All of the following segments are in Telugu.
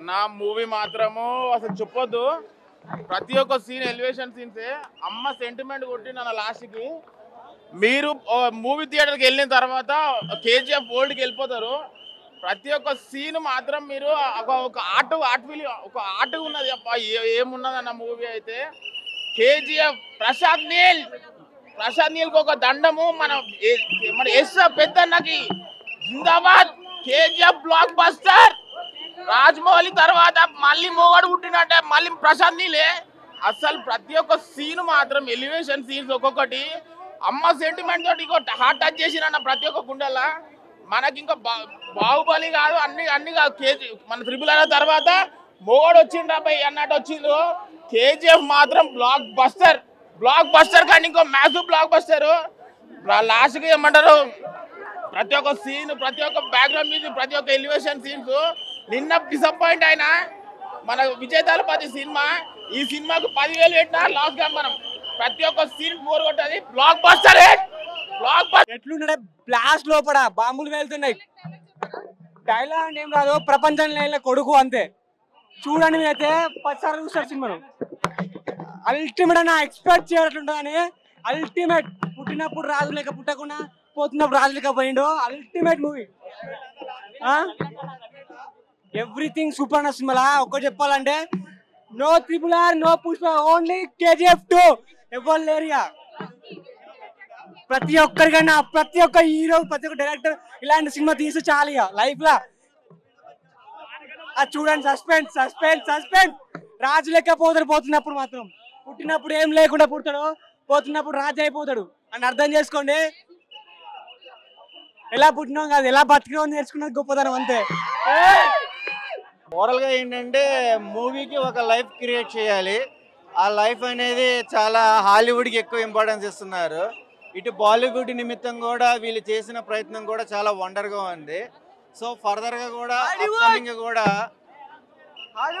నా మూవీ మాత్రము అసలు చెప్పొద్దు. ప్రతి ఒక్క సీన్ ఎలివేషన్ సీన్సే అమ్మ సెంటిమెంట్ కొట్టి నా లాస్ట్కి మీరు మూవీ థియేటర్కి వెళ్ళిన తర్వాత కేజీఎఫ్ ఓల్డ్కి వెళ్ళిపోతారు. ప్రతి ఒక్క సీన్ మాత్రం మీరు ఒక ఆట ఆట ఫీల్ ఒక ఆట ఉన్నది. అప్ప ఏ- ఏమున్నదన్న మూవీ అయితే కేజీఎఫ్ ప్రశాంత్ నీల్! ప్రశాంత్ నీల్కి ఒక దండము మన మన ఎస్ పెద్దన్నకి. జిందాబాద్! కేజీఎఫ్ బ్లాక్ బస్టర్ రాజమౌళి తర్వాత మళ్ళీ మొగడు పుట్టినట్టే మళ్ళీ ప్రశాంత్ నీలే అసలు ప్రతి ఒక్క సీన్ మాత్రం ఎలివేషన్ సీన్స్ ఒక్కొక్కటి. అమ్మ సెంటిమెంట్ తోటి ఇంకో హార్ట్ టచ్ చేసిన ప్రతి ఒక్క గుండెలా. మనకి ఇంకా బా- బాహుబలి కాదు అన్ని అన్ని కాదు. కేజీ మన త్రిబుల్ అయిన తర్వాత మొగడు వచ్చిండ్రా పై అన్నట్టు వచ్చిందో కేజీఎఫ్ మాత్రం బ్లాక్ బస్టర్ బ్లాక్ బస్టర్ కానీ ఇంకో మ్యాసివ్ బ్లాక్ బస్టర్ లాస్ట్కి ఏమంటారు? ప్రతి ఒక్క సీన్ ప్రతి ఒక్క బ్యాక్గ్రౌండ్ మ్యూజిక్ ప్రతి ఒక్క ఎలివేషన్ సీన్స్ నిన్న డిసప్పాయింట్ అయినా మన విజయ్ సినిమా ఈ సినిమాకు పదివేలు పెట్టినా లాస్గా మనం. ప్రతి ఒక్క సీన్ బోర్ కొట్టది బ్లాక్ బస్టర్ బ్లాక్ బస్టర్ ఎట్లుండే? బ్లాస్ట్ లోపల బాంబులు వెళ్తున్నాయి డైలాగ్ అంటే ఏం రాదు ప్రపంచంలో కొడుకు అంతే. చూడండి మీరైతే పదిసార్లు చూస్తారు సినిమాను అల్టిమేట్ అని ఎక్స్పెక్ట్ చేయట్లుంటుందని అల్టిమేట్ పుట్టినప్పుడు రాజు లేక పుట్టకుండా పోతున్నప్పుడు రాజు లేక పోయిండు. అల్టిమేట్ మూవీ ఎవ్రీథింగ్ సూపర్ అన్న సినిమాలా ఒక్కటి చెప్పాలంటే no triple R no Pushpa only KGF two ఎవరు లేరియా ప్రతి ఒక్కరికైనా ప్రతి ఒక్క హీరో ప్రతి ఒక్క డైరెక్టర్ ఇలాంటి సినిమా తీసి చాలు ఇక లైఫ్ లా. అది చూడండి సస్పెన్స్ సస్పెన్స్ సస్పెన్స్ రాజు లెక్క పోతాడు పోతున్నప్పుడు మాత్రం. పుట్టినప్పుడు ఏం లేకుండా పుడతాడు పోతున్నప్పుడు రాజు అయిపోతాడు. అని అర్థం చేసుకోండి. ఎలా పుట్టినాం కాదు ఎలా బతికినాం నేర్చుకున్నది గొప్పదనం అంతే. ఓవరాల్గా ఏంటంటే మూవీకి ఒక లైఫ్ క్రియేట్ చేయాలి. ఆ లైఫ్ అనేది చాలా హాలీవుడ్కి ఎక్కువ ఇంపార్టెన్స్ ఇస్తున్నారు. ఇటు బాలీవుడ్ నిమిత్తం కూడా వీళ్ళు చేసిన ప్రయత్నం కూడా చాలా వండర్గా ఉంది. సో ఫర్దర్గా కూడా upcoming గా కూడా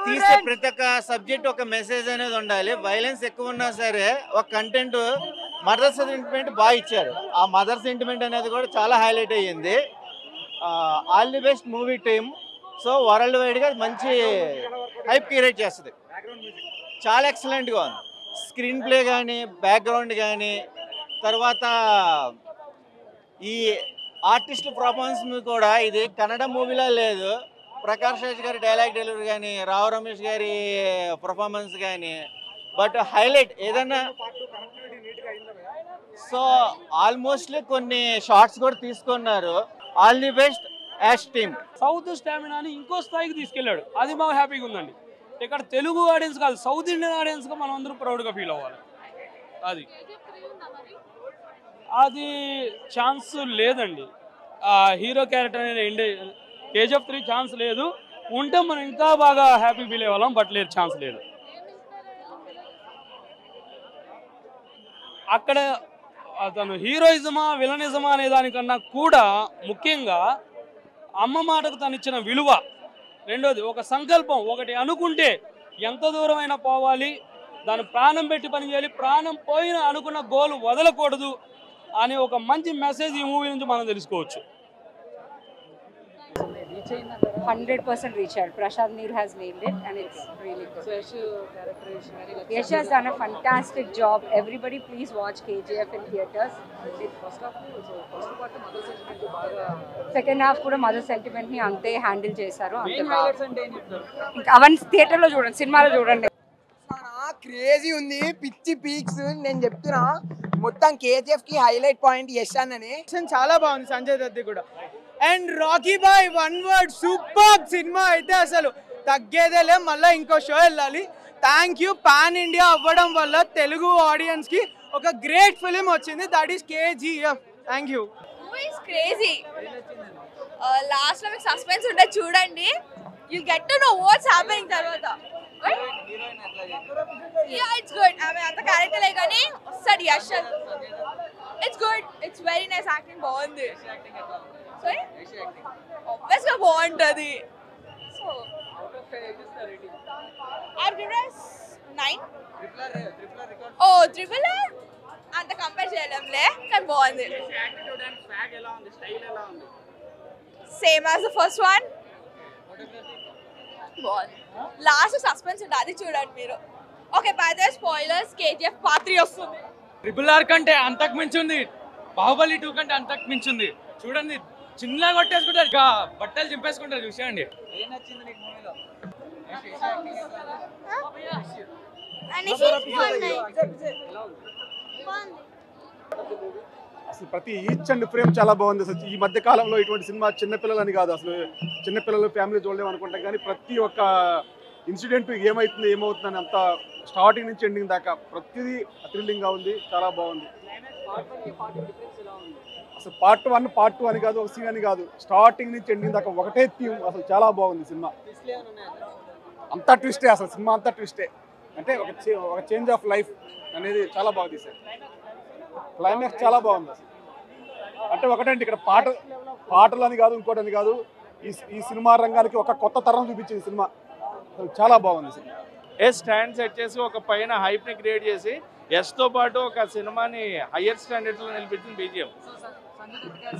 తీసే ప్రతి ఒక్క సబ్జెక్ట్ ఒక మెసేజ్ అనేది ఉండాలి. వైలెన్స్ ఎక్కువ ఉన్నా సరే ఒక కంటెంట్ మదర్ సెంటిమెంట్ బాగా ఇచ్చారు. ఆ మదర్ సెంటిమెంట్ అనేది కూడా చాలా హైలైట్ అయ్యింది. All the best movie team so world వైడ్గా మంచి హైప్ క్రియేట్ చేస్తుంది. చాలా ఎక్సలెంట్గా ఉంది. స్క్రీన్ ప్లే కానీ బ్యాక్గ్రౌండ్ కానీ తర్వాత ఈ ఆర్టిస్ట్ పర్ఫార్మెన్స్ కూడా ఇది కన్నడ మూవీలో లేదు. ప్రకాష్ రాజ్ గారి డైలాగ్ డెలివరీ కానీ రావు రమేష్ గారి పర్ఫార్మెన్స్ కానీ బట్ హైలైట్ ఏదన్నా సో ఆల్మోస్ట్ కొన్ని షార్ట్స్ కూడా తీసుకున్నారు. All the best Yash team. South స్టామినాని ఇంకో స్థాయికి తీసుకెళ్ళాడు. అది మాకు హ్యాపీగా ఉందండి. ఇక్కడ తెలుగు ఆడియన్స్ కాదు సౌత్ ఇండియన్ ఆడియన్స్గా మనం అందరూ ప్రౌడ్గా ఫీల్ అవ్వాలి. అది. అది ఛాన్స్ లేదండి. ఆ హీరో క్యారెక్టర్ అనేది ఎండే కేజీఎఫ్ త్రీ ఛాన్స్ లేదు. ఉంటే మనం ఇంకా బాగా హ్యాపీ ఫీల్ అయ్యేవాళ్ళం బట్ లేదు ఛాన్స్ లేదు. అక్కడ అతను హీరోయిజమా విలనిజమా అనే దానికన్నా కూడా ముఖ్యంగా అమ్మ మాటకు తను ఇచ్చిన విలువ. రెండోది ఒక సంకల్పం. ఒకటి అనుకుంటే ఎంత దూరమైనా పోవాలి. దాని ప్రాణం పెట్టి పని చేయాలి. ప్రాణం పోయిన అనుకున్న గోల్ వదలకూడదు అనే ఒక మంచి మెసేజ్ ఈ మూవీ నుంచి మనం తెలుసుకోవచ్చు. హండ్రెడ్ పర్సెంట్ రీచ్ అయ్యాడు. Prashanth Neel has named it and it's really good Yash has done a fantastic job. Everybody please watch KGF in theaters. Second half కూడా మదర్ సెంటిమెంట్ని అంతే హ్యాండిల్ చేశారు. అంతే అవన్నీ థియేటర్లో చూడండి సినిమాలో చూడండి. క్రేజీ ఉంది పిచ్చి పీక్స్ నేను చెప్తున్నా మొత్తం కేజీఎఫ్కి హైలైట్ పాయింట్ యశ్ అన్నని. చాలా బాగుంది సంజయ్ దత్తి కూడా. And Rocky Bhai one word super cinema అయితే అసలు. తగ్గేదేలే మళ్ళీ ఇంకో షో వెళ్ళాలి. థ్యాంక్ యూ పాన్ ఇండియా అవ్వడం వల్ల తెలుగు ఆడియన్స్కి ఒక గ్రేట్ ఫిలిం వచ్చింది. That is KGF thank you crazy లాస్ట్లో మీకు సస్పెన్స్ ఉంటే చూడండి. You get to know what's happening తర్వాత. యా ఇట్స్ గుడ్ ఆమె అంత క్యారెక్టర్ లే కానీ వస్తాడు Yash it's good it's very nice acting బాగుంది. బాగుంటది. సో ఆర్ నైన్ ఓ ట్రిపుల్ అంత కంపేర్ చేయలేంలే కానీ బాగుంది. Same as the first one బాగుంది. లాస్ట్ సస్పెన్స్ ఉంటుంది అది చూడండి మీరు. ఓకే పైదే స్పాయిలర్స్ కేజీఎఫ్ పాత్రి వస్తుంది. ట్రిపుల్ ఆర్ కంటే అంతకు మించి ఉంది. బాహుబలి టూ కంటే అంతకు మించి ఉంది. చూడండి చిన్న కొట్టేసుకుంటారు. ఇంకా బట్టలు చింపేసుకుంటారు చూసేయండి. అసలు ప్రతి ఈచ్ అండ్ ఫ్రేమ్ చాలా బాగుంది. అసలు ఈ మధ్య కాలంలో ఇటువంటి సినిమా చిన్నపిల్లలని కాదు. అసలు చిన్నపిల్లలు ఫ్యామిలీ చూడలేము అనుకుంటాం. కానీ ప్రతి ఒక్క ఇన్సిడెంట్ ఏమవుతుంది ఏమవుతుంది అంత స్టార్టింగ్ నుంచి ఎండింగ్ దాకా ప్రతిదీ థ్రిల్లింగ్గా ఉంది. చాలా బాగుంది. అసలు పార్ట్ వన్ పార్ట్ టూ అని కాదు ఒక సీన్ అని కాదు. స్టార్టింగ్ నుంచి ఎండింగ్ దాకా ఒకటే థీమ్ అసలు చాలా బాగుంది సినిమా. అంతా ట్విస్టే అసలు సినిమా అంతా ట్విస్టే అంటే ఒక చే- ఒక చేంజ్ ఆఫ్ లైఫ్ అనేది చాలా బాగా తీశారు. క్లైమాక్స్ చాలా బాగుంది అసలు. అంటే ఒకటండి ఇక్కడ పాట పాటలు అని కాదు ఇంకోటి అని కాదు ఈ ఈ సినిమా రంగానికి ఒక కొత్త తరం చూపించింది సినిమా. అసలు చాలా బాగుంది సినిమా. ఏ స్టాండ్ సెట్ చేసి ఒక పైన హైప్ని క్రియేట్ చేసి ఎస్తో పాటు ఒక సినిమాని హయ్యర్ స్టాండర్డ్స్లో నిలిపించింది బీజిఎం.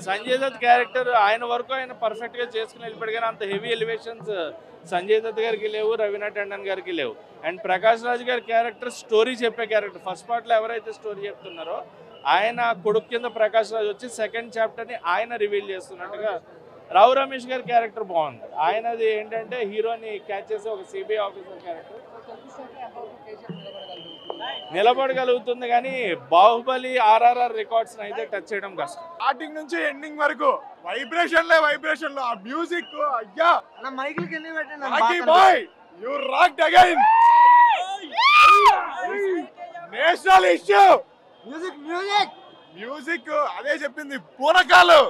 సంజయ్ దత్ క్యారెక్టర్ ఆయన వరకు ఆయన పర్ఫెక్ట్గా చేసుకుని వెళ్ళిపోయాడు కానీ అంత heavy elevations uh, Sanjay Dutt గారికి లేవు రవీనా టండన్ గారికి లేవు. అండ్ ప్రకాష్ రాజ్ గారి క్యారెక్టర్ స్టోరీ చెప్పే క్యారెక్టర్ ఫస్ట్ పార్ట్లో ఎవరైతే స్టోరీ చెప్తున్నారో ఆయన కొడుకు కింద ప్రకాష్ రాజ్ వచ్చి సెకండ్ చాప్టర్ని ఆయన రివీల్ చేస్తున్నట్టుగా రావు రమేష్ గారి క్యారెక్టర్ బాగుంది. ఆయనది ఏంటంటే హీరోని క్యాచ్ చేసే ఒక సిబిఐ ఆఫీసర్ క్యారెక్టర్ నిలబడగలుగుతుంది కానీ బాహుబలి ఆర్ఆర్ఆర్ రికార్డ్స్ అయితే టచ్ చేయడం కష్టం. స్టార్టింగ్ నుంచి ఎండింగ్ వరకు వైబ్రేషన్లే వైబ్రేషన్లు. ఆ మ్యూజిక్ అయ్యా! Boy! You rocked again national issue music music music అదే చెప్పింది పూనకాలు.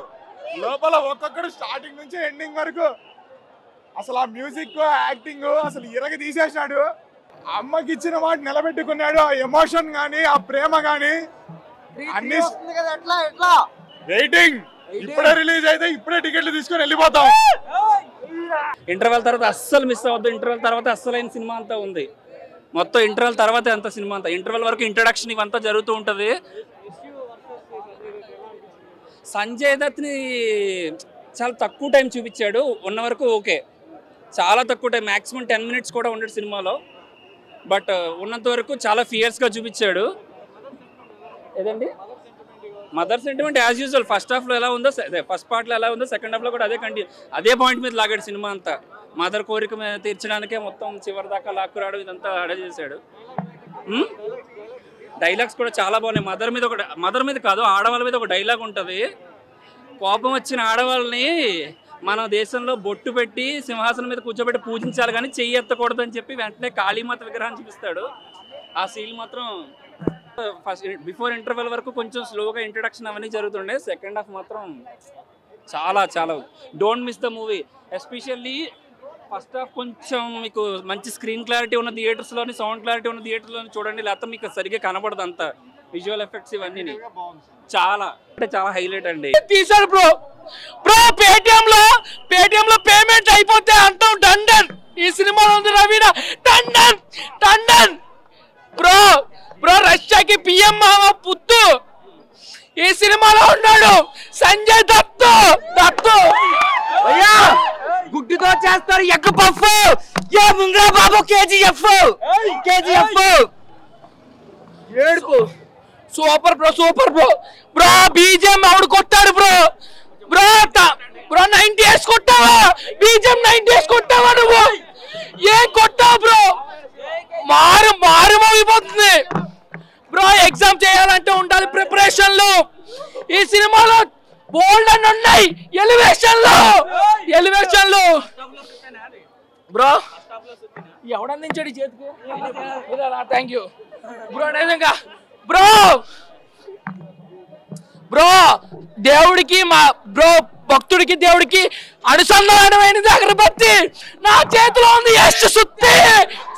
లోపల ఒక్కొక్కడు స్టార్టింగ్ నుంచి ఎండింగ్ వరకు. అసలు ఆ మ్యూజిక్ యాక్టింగ్ అసలు ఇరగ తీసేశాడు. అమ్మకి ఇచ్చిన మాట నిలబెట్టుకున్నాడు. ఆ ఎమోషన్ గానీ ఆ ప్రేమ గానీ అన్ని వెయిటింగ్ ఇప్పుడే రిలీజ్ అయితే ఇప్పుడే టికెట్లు తీసుకొని వెళ్ళిపోతాం. ఇంటర్వెల్ తర్వాత అస్సలు మిస్ అవ్వద్దు. ఇంటర్వెల్ తర్వాత అస్సలైన సినిమా అంతా ఉంది. మొత్తం ఇంటర్వెల్ తర్వాత అంత సినిమా అంతా. ఇంటర్వెల్ వరకు ఇంట్రడక్షన్ ఇవంతా జరుగుతూ ఉంటుంది. సంజయ్ దత్ని చాలా తక్కువ టైం చూపించాడు. ఉన్న వరకు ఓకే. చాలా తక్కువ టైం మ్యాక్సిమం టెన్ మినిట్స్ కూడా ఉండడు సినిమాలో. బట్ ఉన్నంత వరకు చాలా ఫియర్స్గా చూపించాడు. ఏదండి? Mother sentiment as usual first హాఫ్లో ఎలా ఉందో ఫస్ట్ పార్ట్లో ఎలా ఉందో సెకండ్ హాఫ్లో కూడా అదే కంటి అదే పాయింట్ మీద లాగాడు సినిమా అంతా. మదర్ కోరిక మీద తీర్చడానికే మొత్తం చివరి దాకా లాక్కురాడు ఇదంతా అడ చేశాడు. డైలాగ్స్ కూడా చాలా బాగున్నాయి. మదర్ మీద ఒక మదర్ మీద కాదు ఆడవాళ్ళ మీద ఒక డైలాగ్ ఉంటుంది. కోపం వచ్చిన ఆడవాళ్ళని మన దేశంలో బొట్టు పెట్టి సింహాసనం మీద కూర్చోబెట్టి పూజించాలి కానీ చెయ్యి ఎత్తకూడదు అని చెప్పి వెంటనే కాళీమాత విగ్రహాన్ని చూపిస్తాడు. ఆ సీల్ మాత్రం ఫస్ట్ బిఫోర్ ఇంటర్వెల్ వరకు కొంచెం స్లోగా ఇంట్రడక్షన్ అవన్నీ జరుగుతుండే. సెకండ్ హాఫ్ మాత్రం చాలా చాలా don't miss the movie. Especially first half కొంచెం మీకు మంచి స్క్రీన్ క్లారిటీ ఉన్న థియేటర్స్లోని సౌండ్ క్లారిటీ ఉన్న థియేటర్లోని చూడండి. లేకపోతే మీకు సరిగ్గా కనబడదు అంత విజువల్ ఎఫెక్ట్స్ ఇవన్నీ చాలా అంటే చాలా హైలైట్ అండి. తీసాడు బ్రో! బ్రో పేటిఎం లో పేటిఎం లో పేమెంట్ అయిపోతే అంటాం డండన్ ఈ సినిమాలో ఉంది రవీనా. టండన్ టండన్ బ్రో బ్రో రష్యాకి పిఎం మామ పుత్తు. ఈ సినిమాలో ఉన్నాడు. సంజయ్ దత్తు దత్తు. అయ్యా గుడ్డుతో చేస్తారు ఎగ్ పఫ్. ఏ ముంద్రా బాబు కేజీఎఫ్. కేజీఎఫ్ ఏడుపు. Super bro super bro. Bro BGM ఆవిడ కొట్టాడు బ్రో. వేసుకుంటావా? బీజం కొట్టావా బీజేఎం నైన్టీ కొట్టావా నువ్వు? ఏం కొట్టావు బ్రో? మారు మారుమైపోతుంది బ్రో ఎగ్జామ్ చేయాలంటే ఉండాలి ప్రిపరేషన్లు. ఈ సినిమాలో బోల్డ్ అని ఉన్నాయి. ఎలివేషన్లు. ఎలివేషన్లు. బ్రో ఎవడందించాడు చేతికి? థ్యాంక్ యూ బ్రో నిజంగా. బ్రో! బ్రో దేవుడికి మా బ్రో భక్తుడికి దేవుడికి అనుసంధానమైనది అగరబత్తి నా చేతిలో ఉంది ఎస్ సుత్తి.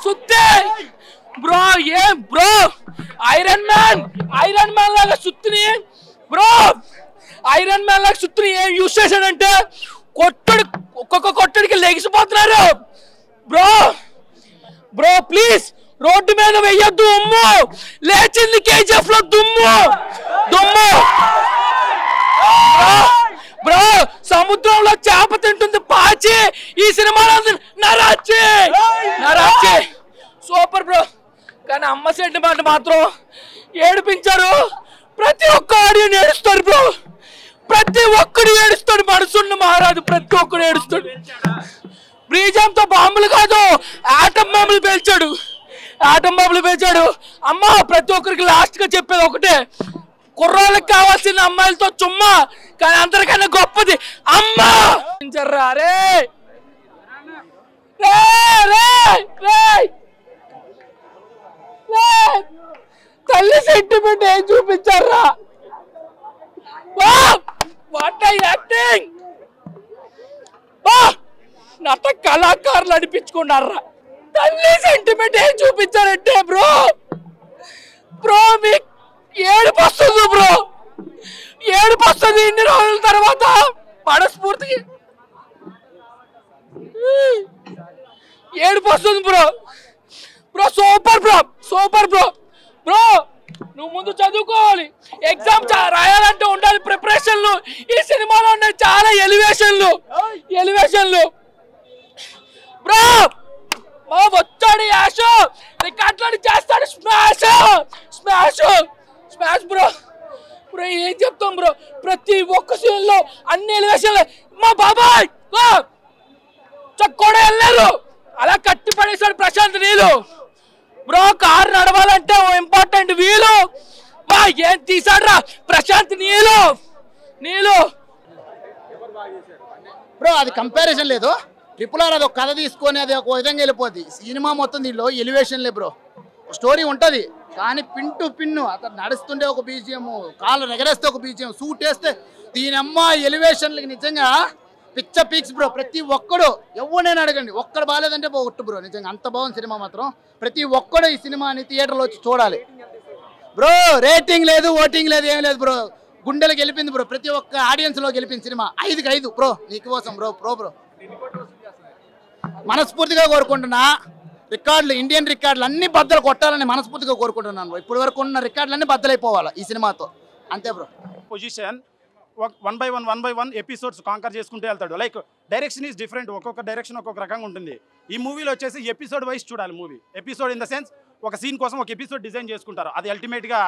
సుత్తి. బ్రో ఏ bro? Iron man. Iron man లాగా సుత్తిని. బ్రో ఐరన్ మ్యాన్ లాగా సుత్తిని ఏం యూస్ చేశాడంటే కొట్టుడు ఒక్కొక్క కొట్టుడికి లెగిసిపోతున్నారు బ్రో బ్రో ప్లీజ్ రోడ్డు మీద వెయ్యొద్దు ఉమ్ము. లేచింది కేజీఎఫ్లో దుమ్ము. దుమ్ము బ్రో, సముద్రంలో చేప తింటుంది పాచి. ఈ సినిమాలో ఉంది నరాచి. నరాచి. Super bro. కానీ అమ్మ సెంటిమెంట్ మాత్రం ఏడిపించారు. ప్రతి ఒక్క ఆడియన్ ఏడుస్తారు బ్రో. ప్రతి ఒక్కడు ఏడుస్తాడు. మనసున్న మహారాజు ప్రతి ఒక్కడు ఏడుస్తాడు. బ్రీజంతో బాంబులు కాదు ఆటం బాంబులు పేల్చాడు. ఆటం బాంబులు పేల్చాడు. అమ్మ ప్రతి ఒక్కరికి లాస్ట్గా చెప్పేది ఒకటే. కుర్రోళ్ళకి కావాల్సిన అమ్మాయిలతో చుమ్మా కానీ అందరికన్నా గొప్పది అమ్మా! రే! తల్లి సెంటిమెంట్ ఏం చూపించారా వాట్ యాక్టింగ్ నట కళాకారులు అనిపించుకున్నారా తల్లి సెంటిమెంట్ ఏం చూపించారంటే బ్రో బ్రో మీ ఏడుపు వస్తుంది బ్రో. ఏడుపు వస్తుంది ఇన్ని రోజుల తర్వాత. మనస్ఫూర్తికి. ఏడుపు వస్తుంది bro. Bro super bro super bro bro నువ్వు ముందు చదువుకోవాలి ఎగ్జామ్ రాయాలంటే ఉండాలి ప్రిపరేషన్లు ఈ సినిమాలో ఉన్నాయి చాలా ఎలివేషన్లు ఎలివేషన్లు బ్రో మా వచ్చాడు యాష్ రికార్డులని చేస్తాడు smash smash smash bro bro ఏం చెప్తాం బ్రో ప్రతి ఒక్క సీన్లో అన్ని ఎలివేషన్లు మా బాబాయ్ చక్కడే వెళ్ళారు అలా కట్టి పడేశాడు ప్రశాంత్ నీళ్ళు బ్రో కారు నడవాలంటే ఇంపార్టెంట్ వీలు. బా ఏం తీసాడ్రా ప్రశాంత్ నీళ్ళు నీళ్ళు బ్రో అది కంపారిజన్ లేదు. ట్రిపుల్ ఆర్ అది ఒక కథ తీసుకొని అది ఒక విధంగా వెళ్ళిపోద్ది. సినిమా మొత్తం దీనిలో ఎలివేషన్ లే బ్రో. స్టోరీ ఉంటుంది. కానీ పిన్ టు పిన్ను అతను నడుస్తుండే ఒక బీజిఎం కాళ్ళు ఎగరేస్తే ఒక బీజిఎం సూట్ వేస్తే దీనమ్మ ఎలివేషన్లకి నిజంగా పిచ్చ పీక్స్ బ్రో ప్రతి ఒక్కడు ఎవరినైనా అడగండి ఒక్కడు బాగాలేదంటే ఒట్టు బ్రో నిజంగా అంత బాగుంది సినిమా మాత్రం. ప్రతి ఒక్కడు ఈ సినిమాని థియేటర్లో వచ్చి చూడాలి. బ్రో రేటింగ్ లేదు ఓటింగ్ లేదు ఏం లేదు బ్రో. గుండెలు గెలిపింది బ్రో ప్రతి ఒక్క ఆడియన్స్లో గెలిపింది సినిమా. ఐదుకి ఐదు బ్రో నీకు కోసం బ్రో ప్రో బ్రో. మనస్ఫూర్తిగా కోరుకుంటున్నా రికార్డులు ఇండియన్ రికార్డులు అన్ని బద్దలు కొట్టాలని మనస్ఫూర్తిగా కోరుకుంటున్నాను ఇప్పటి వరకు ఉన్న రికార్డులన్నీ బద్దలైపోవాలి ఈ సినిమాతో. అంతే bro. Position one by one one by one episodes conquer చేసుకుంటూ వెళ్తాడు. లైక్ డైరెక్షన్ ఈజ్ డిఫరెంట్ ఒక్కొక్క డైరెక్షన్ ఒక్కొక్క రకంగా ఉంటుంది. ఈ మూవీలో వచ్చేసి ఎపిసోడ్ వైజ్ చూడాలి movie episode in the sense ఒక సీన్ కోసం ఒక ఎపిసోడ్ డిజైన్ చేసుకుంటారు. అది అల్టిమేట్గా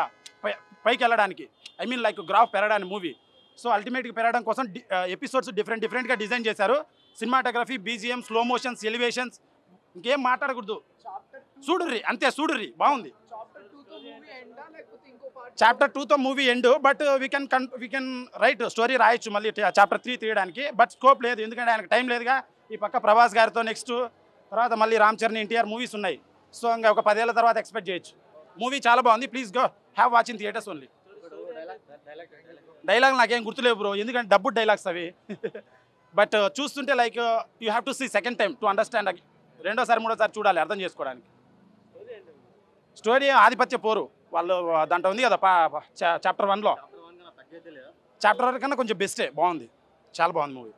పై పైకి వెళ్ళడానికి. ఐ మీన్ లైక్ గ్రాఫ్ పెరగడానికి మూవీ సో అల్టిమేట్గా పెరగడం కోసం ఎపిసోడ్స్ డిఫరెంట్ డిఫరెంట్గా డిజైన్ చేశారు. Cinematography BGM slow motions elevations ఇంకేం మాట్లాడకూడదు. చూడుర్రి అంతే చూడుర్రి బాగుంది. చాప్టర్ టూతో movie end but we can can we can write story రాయొచ్చు మళ్ళీ చాప్టర్ త్రీ తీయడానికి. బట్ స్కోప్ లేదు ఎందుకంటే ఆయనకు టైం లేదుగా. ఈ పక్క ప్రభాస్ గారితో నెక్స్ట్ తర్వాత మళ్ళీ రామ్ చరణ్ ఎన్టీఆర్ మూవీస్ ఉన్నాయి. సో ఇంకా ఒక పదేళ్ళ తర్వాత ఎక్స్పెక్ట్ చేయొచ్చు. మూవీ చాలా బాగుంది. Please go have watch in theatres only dialogue నాకేం గుర్తులేవు బ్రో ఎందుకంటే డబ్బు డైలాగ్స్ అవి. బట్ uh, చూస్తుంటే like you have to see second time to understand రెండోసారి మూడోసారి చూడాలి అర్థం చేసుకోవడానికి. స్టోరీ ఆధిపత్య పోరు. వాళ్ళు దాంట్లో ఉంది కదా చాప్టర్ వన్లో చాప్టర్ వన్ కన్నా కొంచెం బెస్టే బాగుంది. చాలా బాగుంది మూవీ